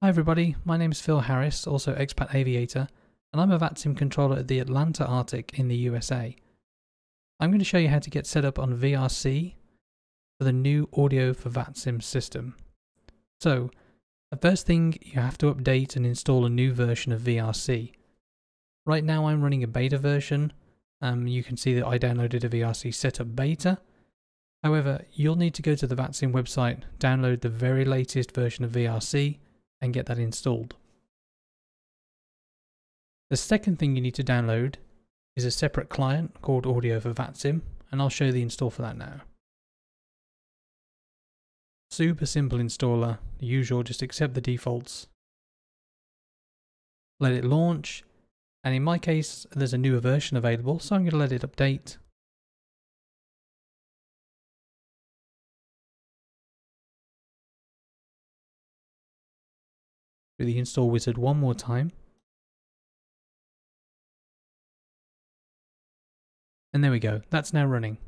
Hi everybody, my name is Phil Harris, also expat aviator, and I'm a VATSIM controller at the Atlanta ARTCC in the USA. I'm going to show you how to get set up on VRC for the new audio for VATSIM system. So, the first thing you have to update and install a new version of VRC. Right now I'm running a beta version. Um, you can see that I downloaded a VRC setup beta. However, you'll need to go to the VATSIM website, download the very latest version of VRC, and get that installed. The second thing you need to download is a separate client called Audio for VATSIM, and I'll show the install for that now. Super simple installer, the usual, just accept the defaults. Let it launch, and in my case, there's a newer version available, so I'm going to let it update. Through the install wizard one more time. And there we go, that's now running.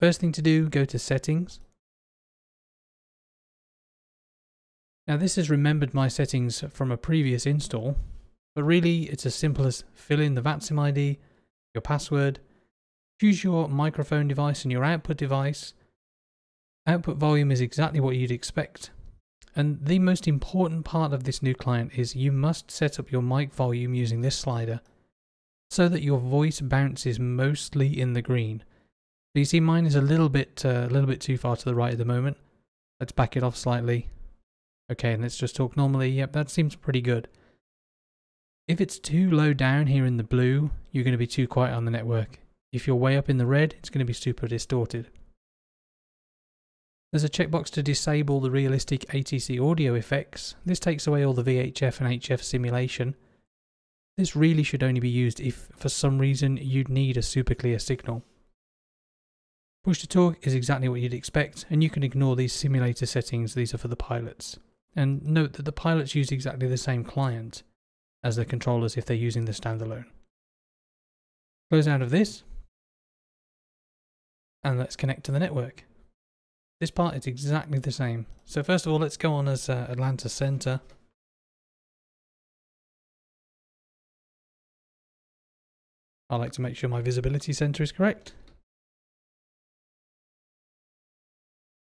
First thing to do, go to settings. Now this has remembered my settings from a previous install, but really it's as simple as fill in the VATSIM ID, your password, choose your microphone device and your output device. Output volume is exactly what you'd expect. And the most important part of this new client is you must set up your mic volume using this slider so that your voice bounces mostly in the green. So you see mine is a little bit uh, a little bit too far to the right at the moment. Let's back it off slightly. Okay, and let's just talk normally. Yep, that seems pretty good. If it's too low down here in the blue, you're going to be too quiet on the network. If you're way up in the red, it's going to be super distorted. There's a checkbox to disable the realistic ATC audio effects. This takes away all the VHF and HF simulation. This really should only be used if, for some reason, you'd need a super clear signal. Push to talk is exactly what you'd expect, and you can ignore these simulator settings, these are for the pilots. And note that the pilots use exactly the same client as the controllers if they're using the standalone. Close out of this, and let's connect to the network. This part is exactly the same. So first of all, let's go on as uh, Atlanta Center. I like to make sure my visibility center is correct.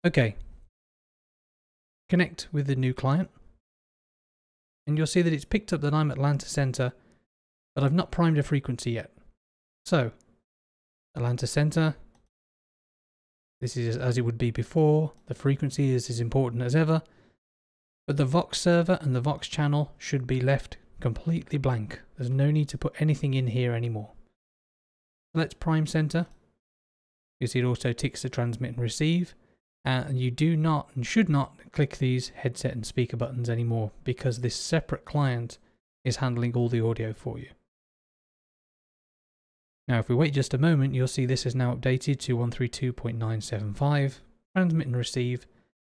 Okay. Connect with the new client. And you'll see that it's picked up that I'm Atlanta Center, but I've not primed a frequency yet. So, Atlanta Center, this is as it would be before. The frequency is as important as ever. But the Vox server and the Vox channel should be left completely blank. There's no need to put anything in here anymore. Let's prime center. You see it also ticks to transmit and receive. And you do not and should not click these headset and speaker buttons anymore because this separate client is handling all the audio for you. Now if we wait just a moment, you'll see this is now updated to 132.975, transmit and receive,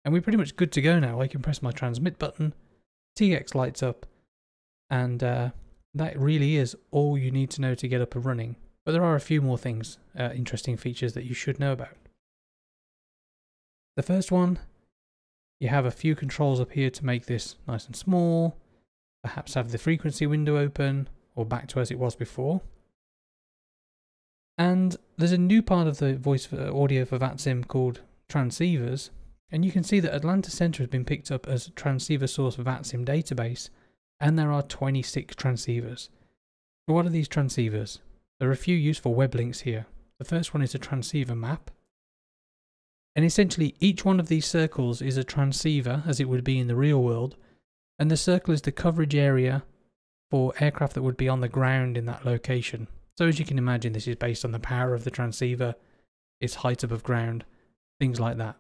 and we're pretty much good to go now. I can press my transmit button, TX lights up, and uh, that really is all you need to know to get up and running. But there are a few more things, uh, interesting features that you should know about. The first one, you have a few controls up here to make this nice and small, perhaps have the frequency window open, or back to as it was before. And there's a new part of the voice for audio for VATSIM called transceivers. And you can see that Atlanta Center has been picked up as transceiver source VATSIM database. And there are 26 transceivers. So what are these transceivers? There are a few useful web links here. The first one is a transceiver map. And essentially each one of these circles is a transceiver as it would be in the real world. And the circle is the coverage area for aircraft that would be on the ground in that location. So as you can imagine, this is based on the power of the transceiver, its height above ground, things like that.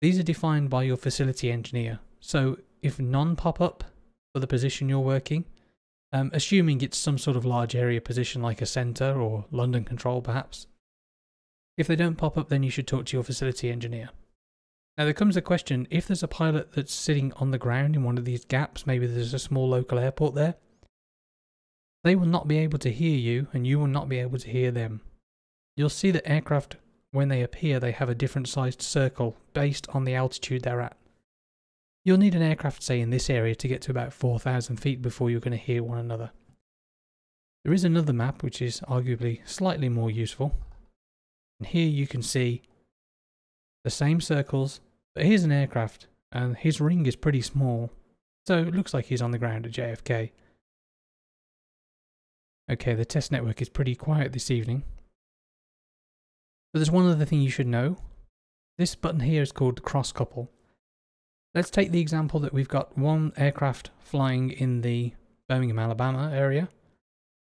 These are defined by your facility engineer. So if none pop up for the position you're working, um, assuming it's some sort of large area position like a centre or London control perhaps, if they don't pop up then you should talk to your facility engineer. Now there comes a question, if there's a pilot that's sitting on the ground in one of these gaps, maybe there's a small local airport there, they will not be able to hear you and you will not be able to hear them. You'll see that aircraft, when they appear, they have a different sized circle based on the altitude they're at. You'll need an aircraft, say, in this area to get to about 4,000 feet before you're going to hear one another. There is another map which is arguably slightly more useful. And here you can see the same circles, but here's an aircraft, and his ring is pretty small, so it looks like he's on the ground at JFK. Okay, the test network is pretty quiet this evening. But there's one other thing you should know. This button here is called cross couple. Let's take the example that we've got one aircraft flying in the Birmingham, Alabama area,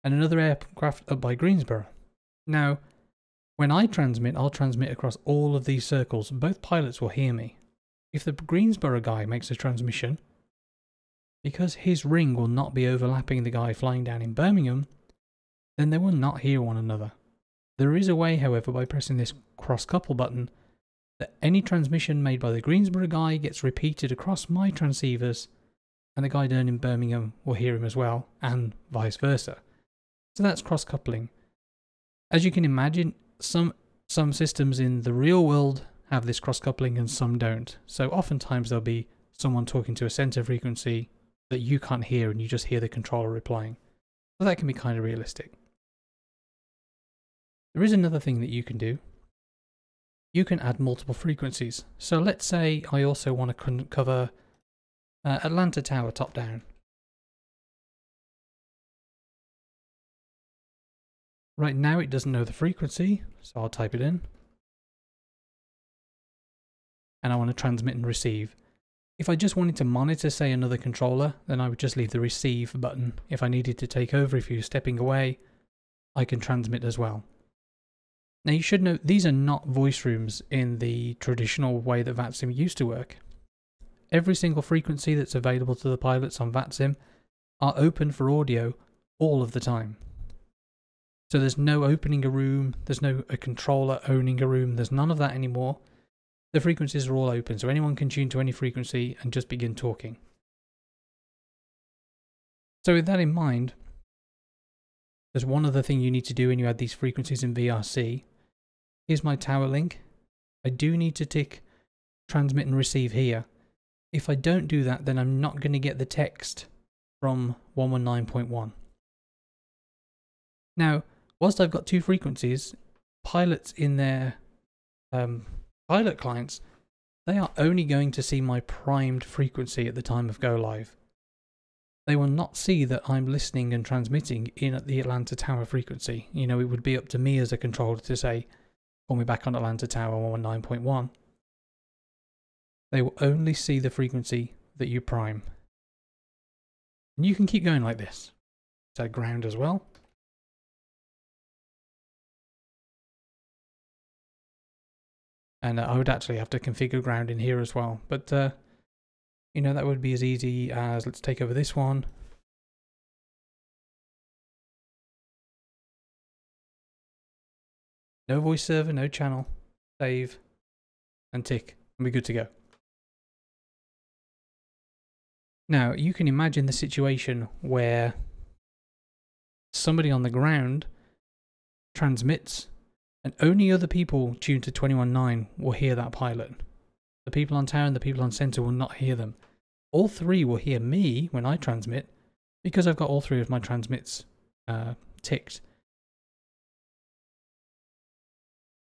and another aircraft up by Greensboro. Now, when I transmit, I'll transmit across all of these circles. Both pilots will hear me. If the Greensboro guy makes a transmission, because his ring will not be overlapping the guy flying down in Birmingham, then they will not hear one another. There is a way, however, by pressing this cross couple button, that any transmission made by the Greensboro guy gets repeated across my transceivers, and the guy down in Birmingham will hear him as well, and vice versa. So that's cross coupling. As you can imagine, some some systems in the real world have this cross coupling and some don't. So oftentimes there'll be someone talking to a center frequency that you can't hear and you just hear the controller replying. So that can be kind of realistic. There is another thing that you can do. You can add multiple frequencies. So let's say I also want to cover uh, Atlanta Tower top down. Right now it doesn't know the frequency, so I'll type it in. And I want to transmit and receive. If I just wanted to monitor, say, another controller, then I would just leave the receive button. If I needed to take over, if you're stepping away, I can transmit as well. Now you should note these are not voice rooms in the traditional way that VATSIM used to work. Every single frequency that's available to the pilots on VATSIM are open for audio all of the time. So there's no opening a room, there's no a controller owning a room, there's none of that anymore. The frequencies are all open, so anyone can tune to any frequency and just begin talking. So with that in mind, there's one other thing you need to do when you add these frequencies in VRC. Here's my tower link. I do need to tick transmit and receive here. If I don't do that, then I'm not going to get the text from 119.1. Now, whilst I've got two frequencies, pilots in their um, pilot clients, they are only going to see my primed frequency at the time of go live. They will not see that I'm listening and transmitting in at the Atlanta Tower frequency. You know, it would be up to me as a controller to say, call me back on Atlanta Tower 119.1. They will only see the frequency that you prime. And you can keep going like this. Set ground as well. And uh, I would actually have to configure ground in here as well. But, uh, you know, that would be as easy as let's take over this one. No voice server, no channel. Save and tick and we're good to go. Now, you can imagine the situation where somebody on the ground transmits and only other people tuned to 21.9 will hear that pilot. The people on tower and the people on center will not hear them. All three will hear me when I transmit because I've got all three of my transmits uh, ticked.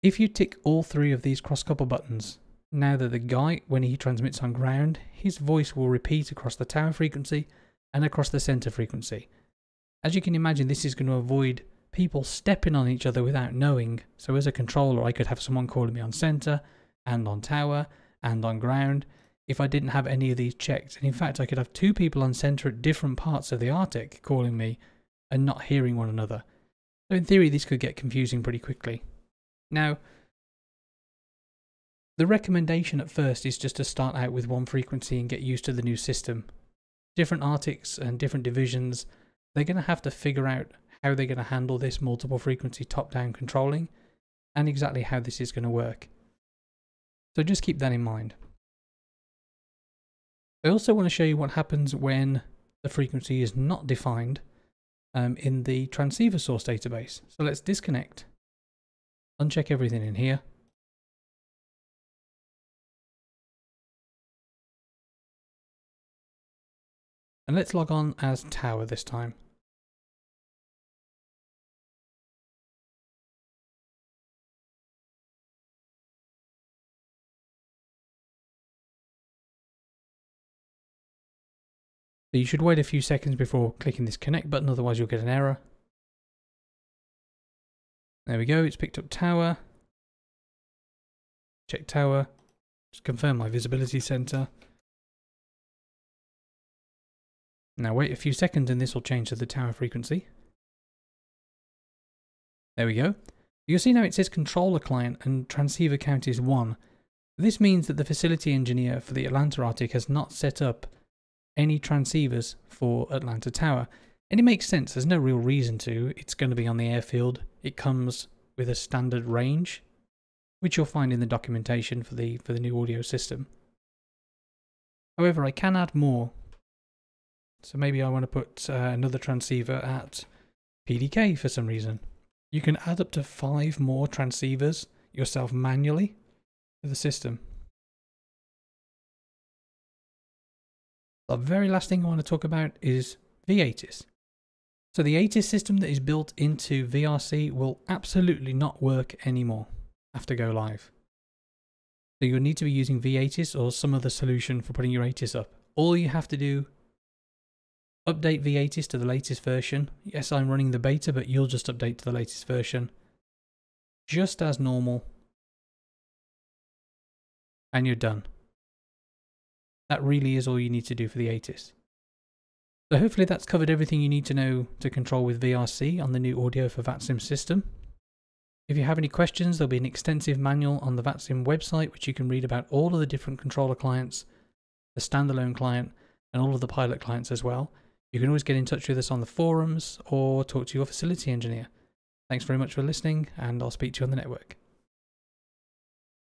If you tick all three of these cross couple buttons, now that the guy, when he transmits on ground, his voice will repeat across the tower frequency and across the center frequency. As you can imagine, this is going to avoid people stepping on each other without knowing. So as a controller, I could have someone calling me on center and on tower and on ground if I didn't have any of these checked. And in fact, I could have two people on center at different parts of the ARTCC calling me and not hearing one another. So in theory, this could get confusing pretty quickly. Now, the recommendation at first is just to start out with one frequency and get used to the new system. Different ARTCCs and different divisions, they're going to have to figure out how they're going to handle this multiple frequency top-down controlling, and exactly how this is going to work. So just keep that in mind. I also want to show you what happens when the frequency is not defined um, in the transceiver source database. So let's disconnect, uncheck everything in here, And let's log on as tower this time. So you should wait a few seconds before clicking this connect button, otherwise you'll get an error. There we go, it's picked up tower. Check tower. Just confirm my visibility center. Now wait a few seconds and this will change to the tower frequency. There we go. You'll see now it says controller client and transceiver count is 1. This means that the facility engineer for the Atlanta ARTCC has not set up any transceivers for Atlanta Tower. And it makes sense, there's no real reason to. It's going to be on the airfield. It comes with a standard range, which you'll find in the documentation for the for the new audio system. However, I can add more. So maybe I want to put uh, another transceiver at PDK for some reason. You can add up to five more transceivers yourself manually to the system. The very last thing I want to talk about is vATIS. So the ATIS system that is built into VRC will absolutely not work anymore after go live. So you'll need to be using vATIS or some other solution for putting your ATIS up. All you have to do, update vATIS to the latest version. Yes, I'm running the beta, but you'll just update to the latest version. Just as normal. And you're done. That really is all you need to do for the ATIS. So hopefully that's covered everything you need to know to control with VRC on the new audio for VATSIM system. If you have any questions, there'll be an extensive manual on the VATSIM website which you can read about all of the different controller clients, the standalone client, and all of the pilot clients as well. You can always get in touch with us on the forums or talk to your facility engineer. Thanks very much for listening, and I'll speak to you on the network.